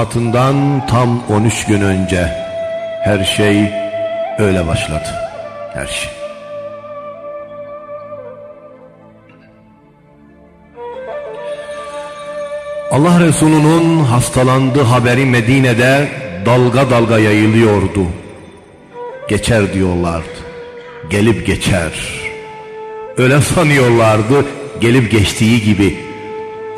Vefatından tam 13 gün önce her şey öyle başladı. Her şey. Allah Resulü'nün hastalandığı haberi Medine'de dalga dalga yayılıyordu. Geçer diyorlardı. Gelip geçer. Öyle sanıyorlardı gelip geçtiği gibi.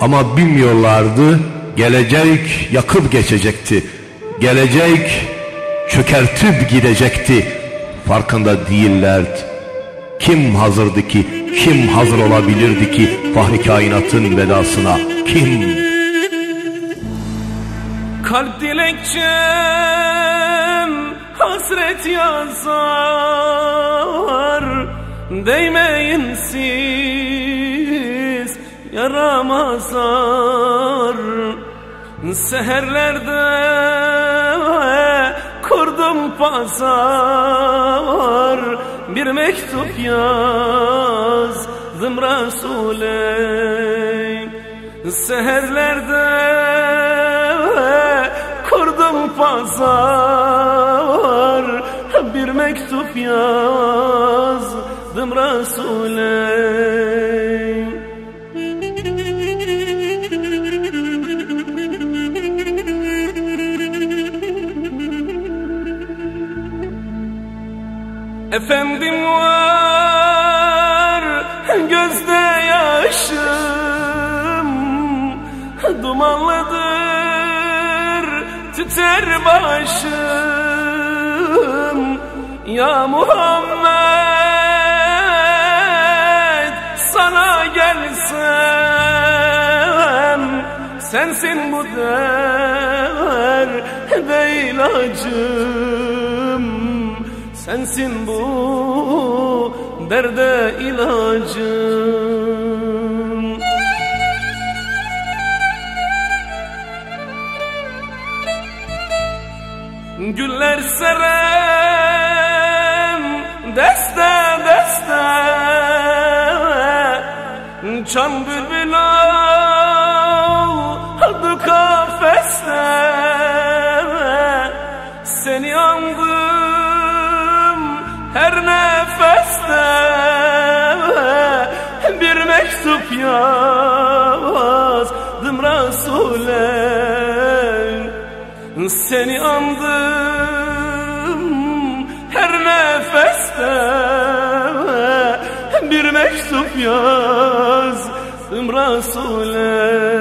Ama bilmiyorlardı gelecek yakıp geçecekti. Gelecek çökertip gidecekti. Farkında değillerdi. Kim hazırdı ki, kim hazır olabilirdi ki Fahri kainatın vedasına? Kim? Kalp dilekçem hasret yazar Değmeyin siz yaramazlar Seherlerde kurdum pazar. Bir mektup yazdım Resul'e Seherlerde kurdum pazar. Bir mektup yazdım Resul'e Efendim var gözde yaşım Dumanlıdır tüter başım. Ya Muhammed sana gelsem Sensin bu derde ilacım Sensin bu derde ilacım Güller serem deste deste Çan Bir mektup yazdım Resul'e Seni andım her nefeste. Bir mektup yazdım Resul'e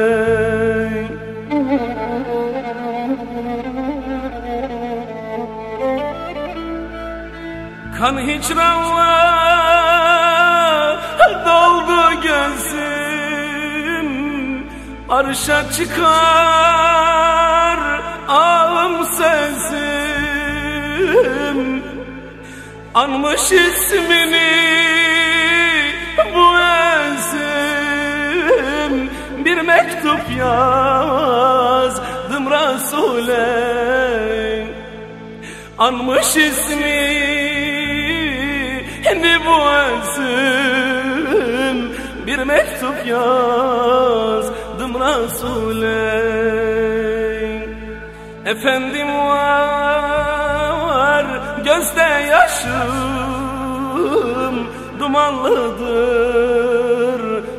Kan hicranla doldu gözüm Arşa çıkar ağım sezim Anmış ismini bu ezim Bir mektup yazdım Resul'e Anmış ismini bu özüm Bir mektup yazdım Resul'e Efendim var gözde yaşım Dumanlıdır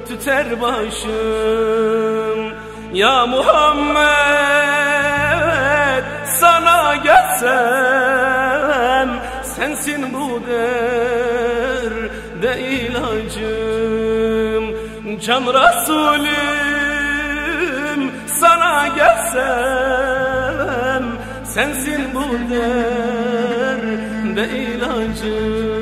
tüter başım. Ya Muhammed sana gelsem Sensin bu derde Can Resulüm sana gelsem Sensin bu derde ilacım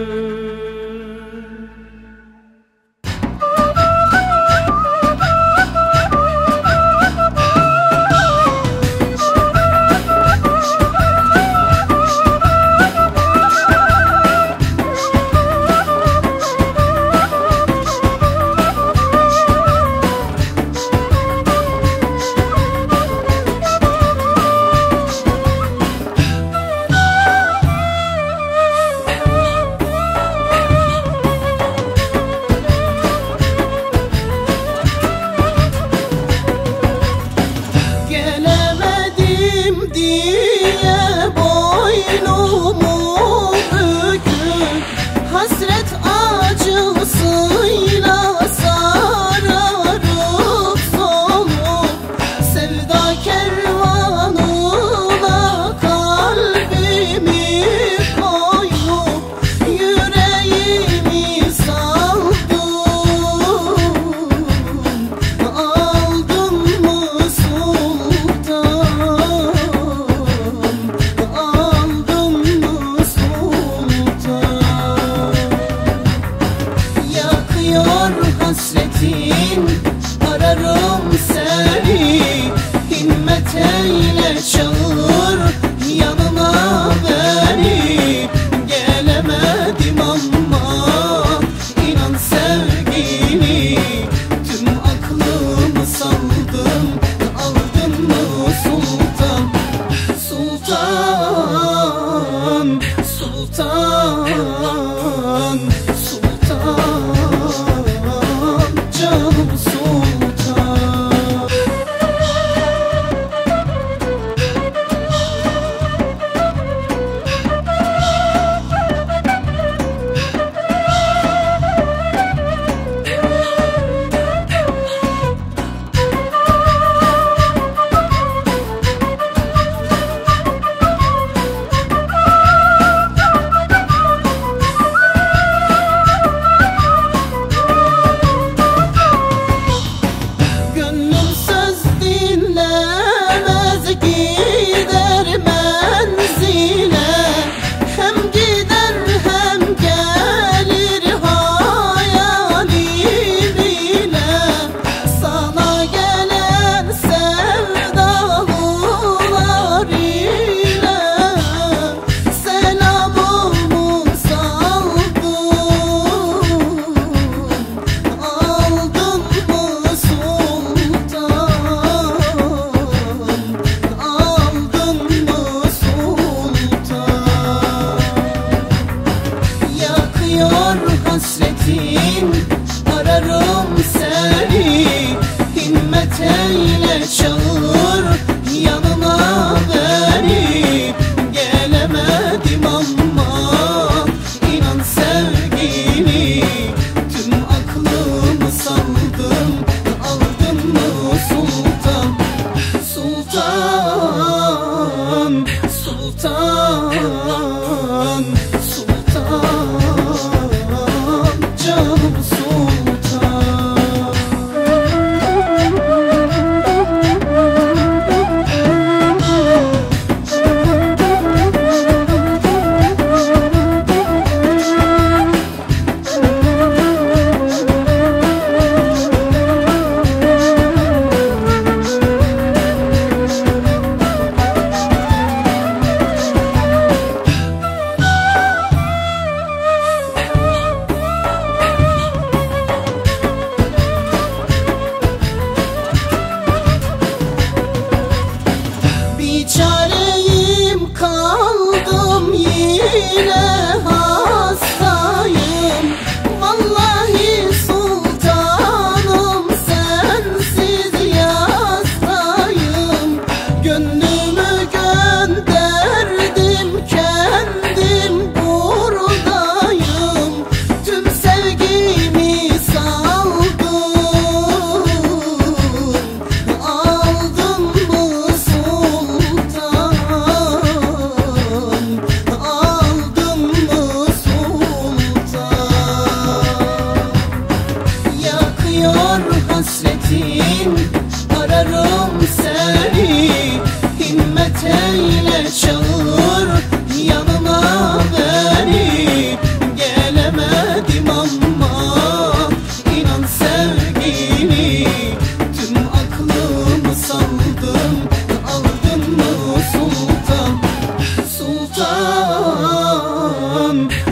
Sultan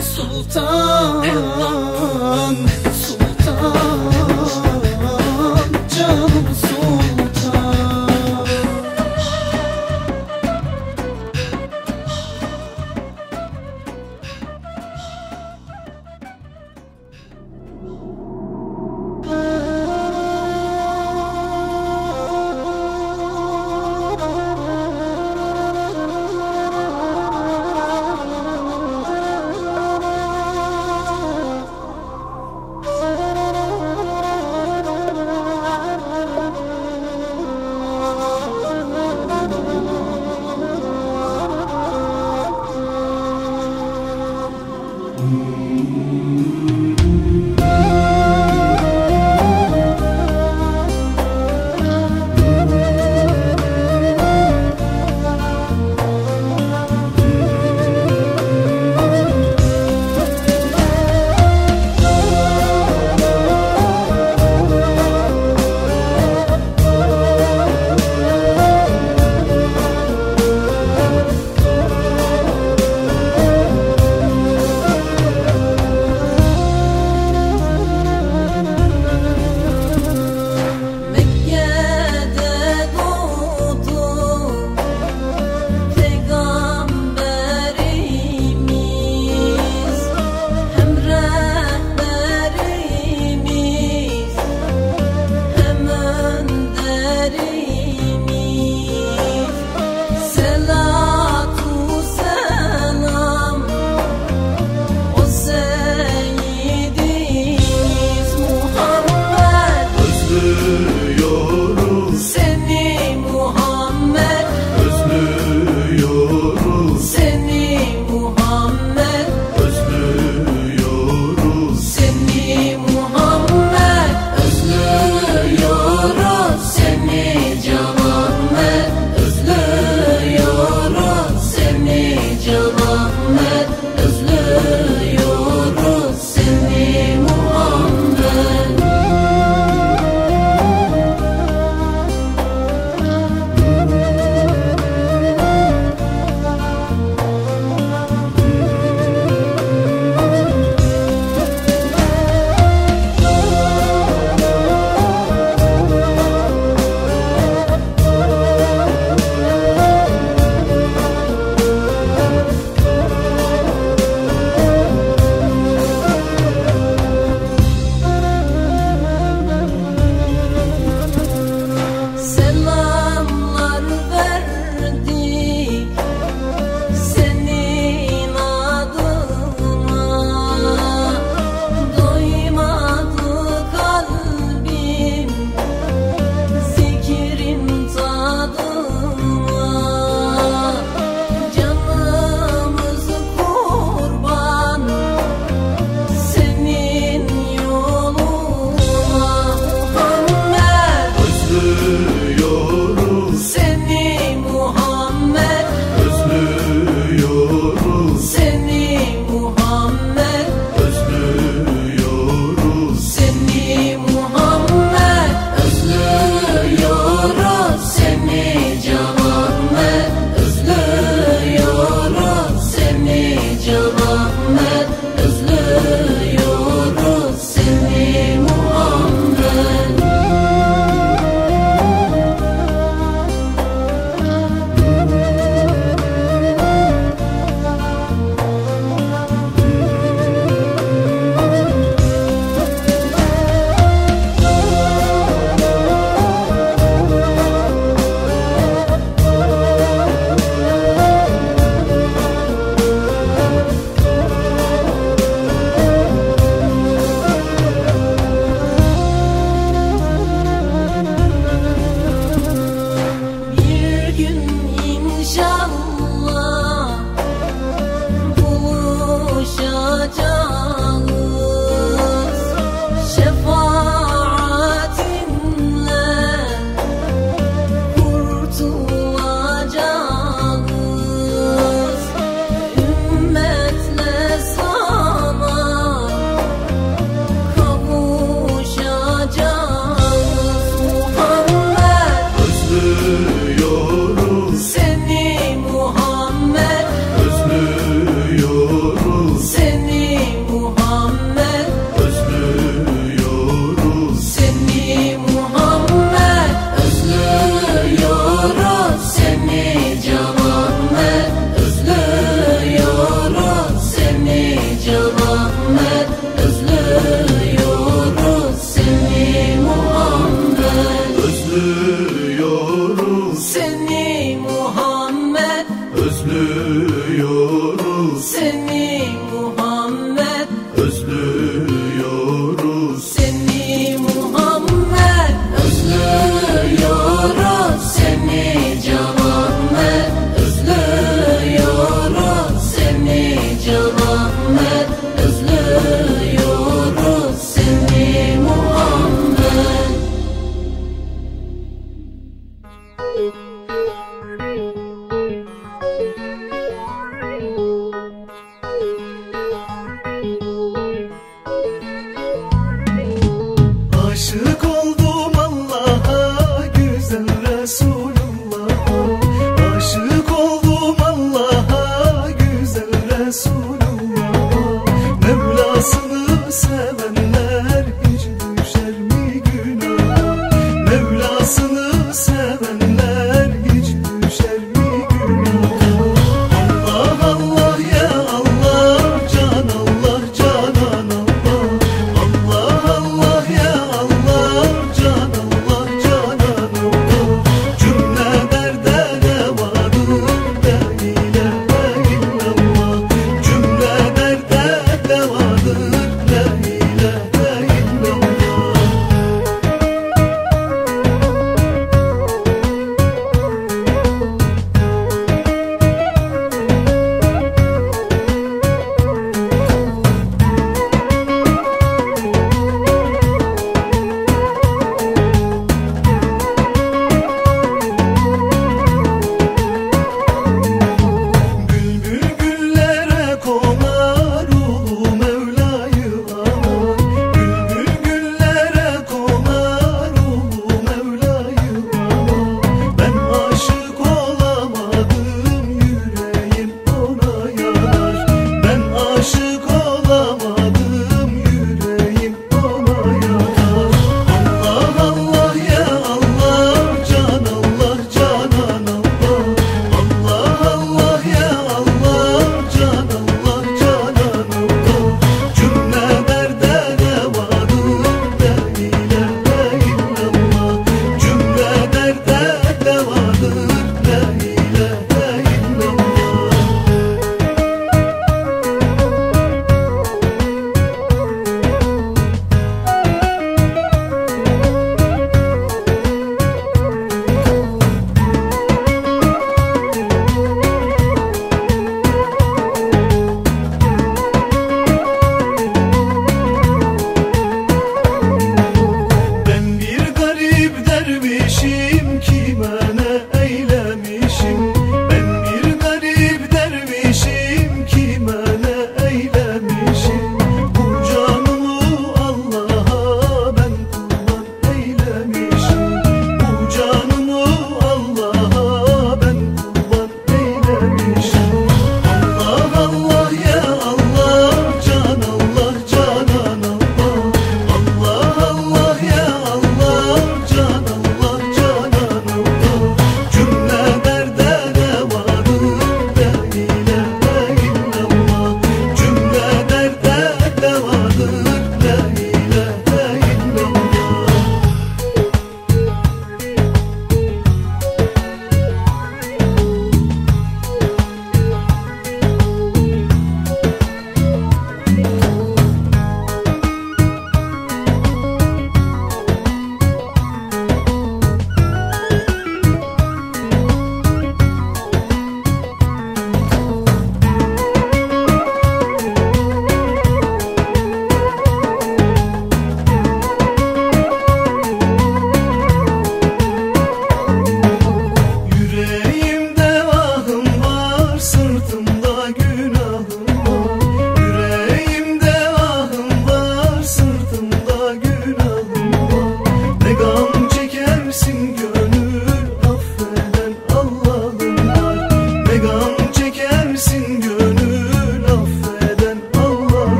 Sultan.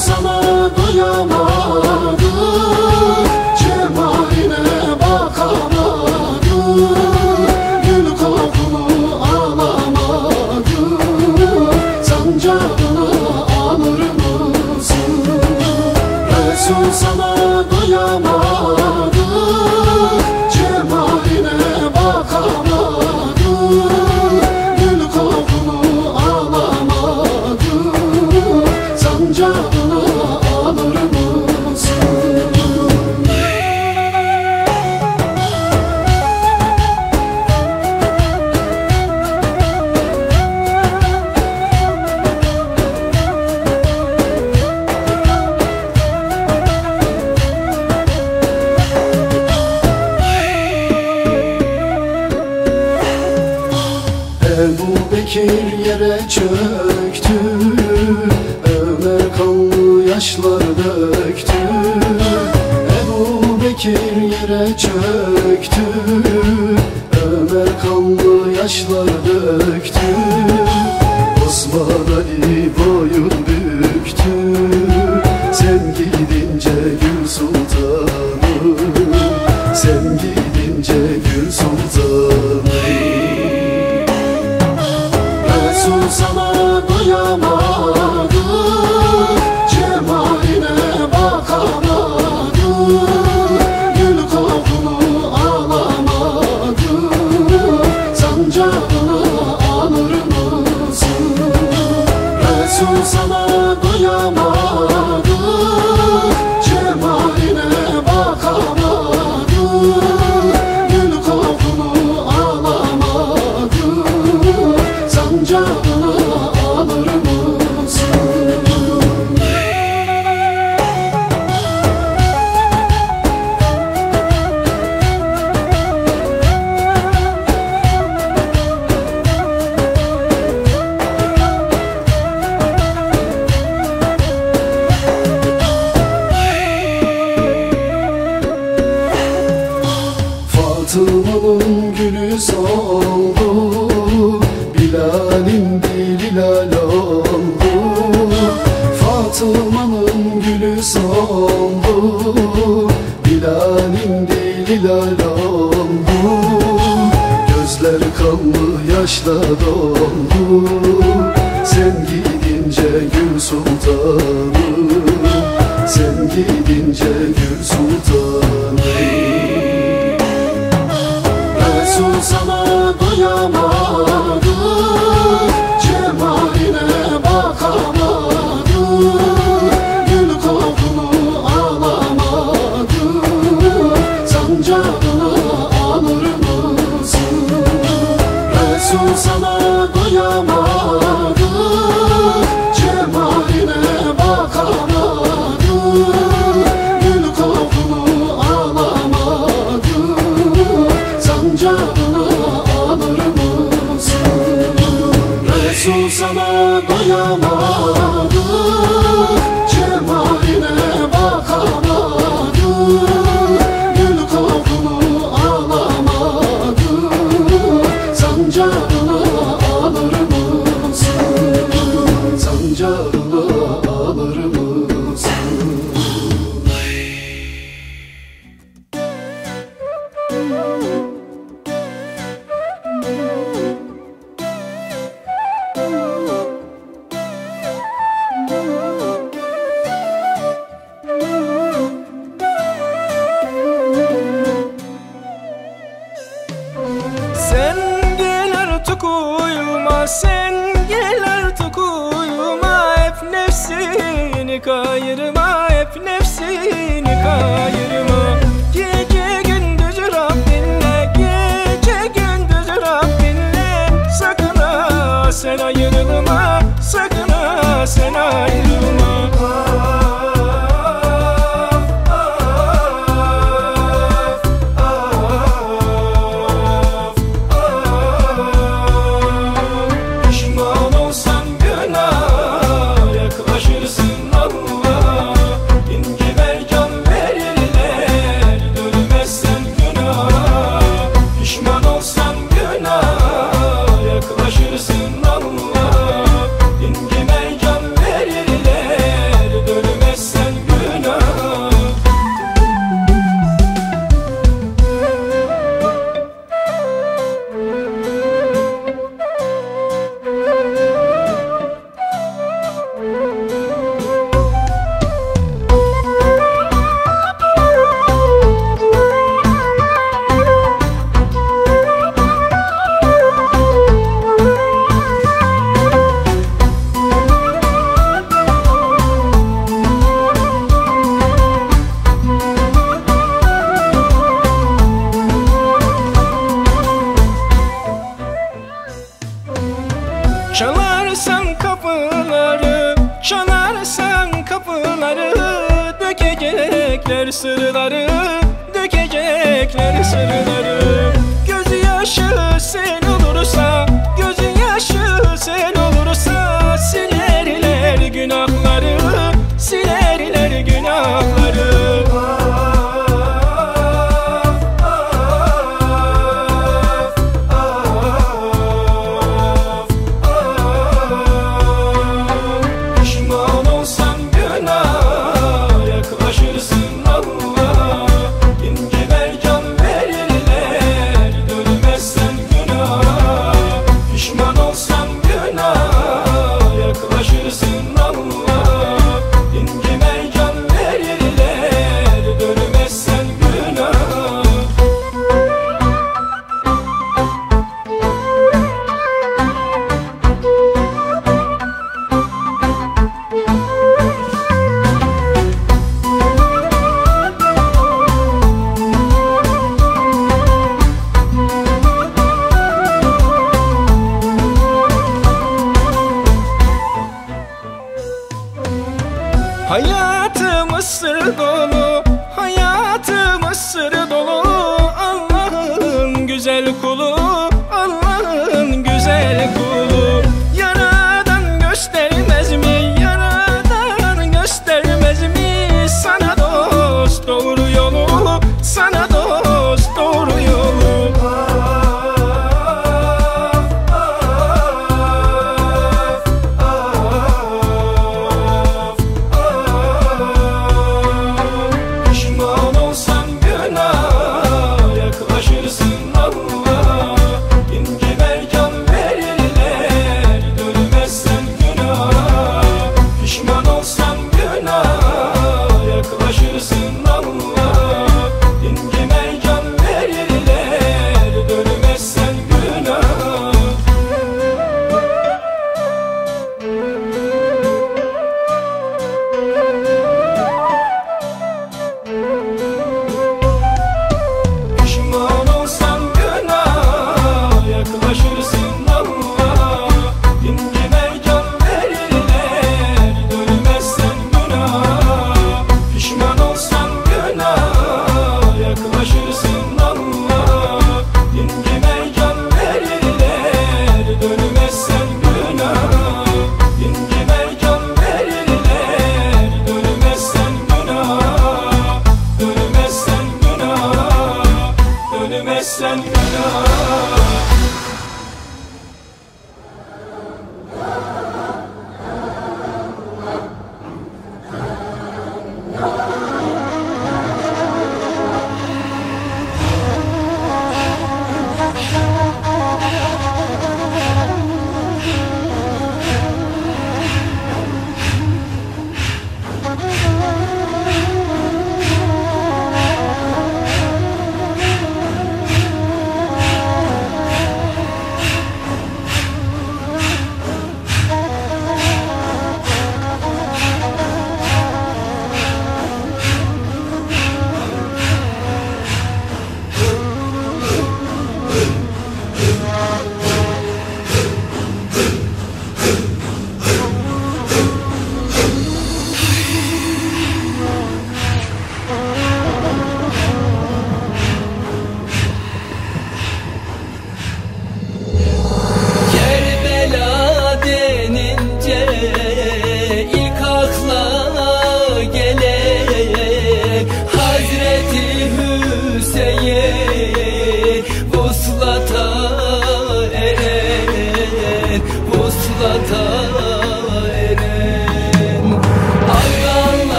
sana doyamadı Cemaline bakamadı Gül kokunu alamadı Sancağını alır mısın? Resul sana doyamadı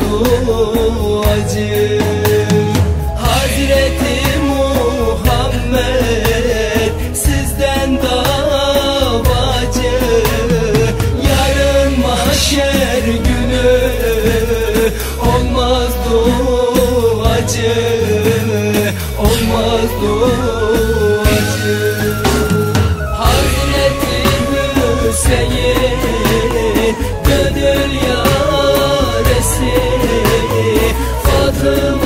bu acı Hazreti Muhammed sizden davacı Yarın mahşer günü olmaz duacı Olmaz duacı. the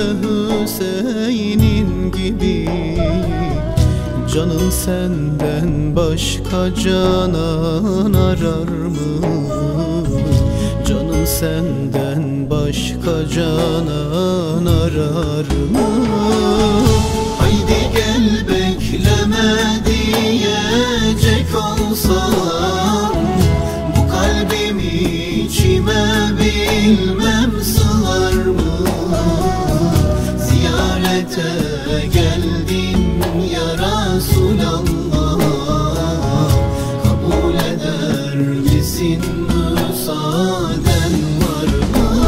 Hüseyin'in gibi Canın senden başka canan arar mı? Canım senden başka canan arar mı? Haydi gel bekleme diyecek olsan Bu kalbimi içime bilmem geldim ya Resulallah Kabul eder misin müsaaden var mı?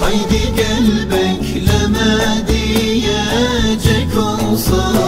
Haydi gel bekleme diyecek olsam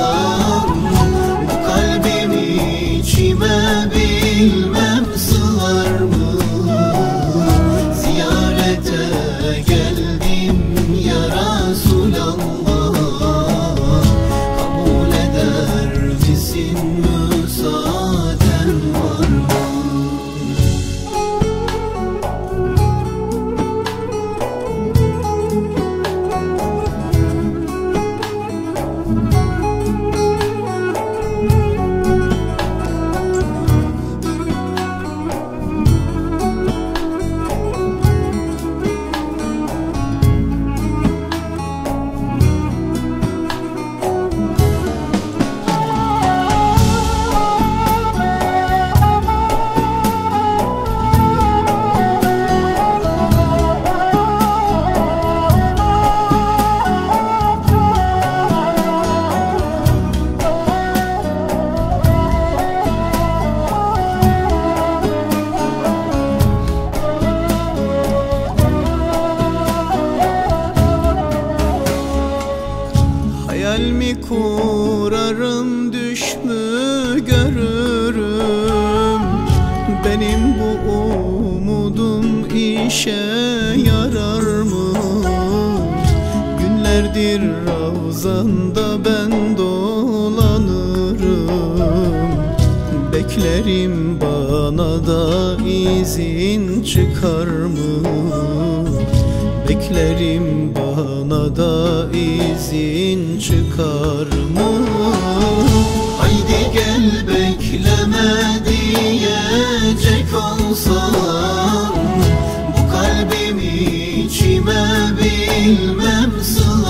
Hayal mi kurarım düş mü görürüm. Benim bu umudum işe yarar mı? Günlerdir Ravzan'da ben dolanırım. Beklerim bana da izin çıkar mı Beklerim bana da izin çıkar mı? Haydi gel bekleme diyecek olsam Bu kalbimi içime bilmem sığar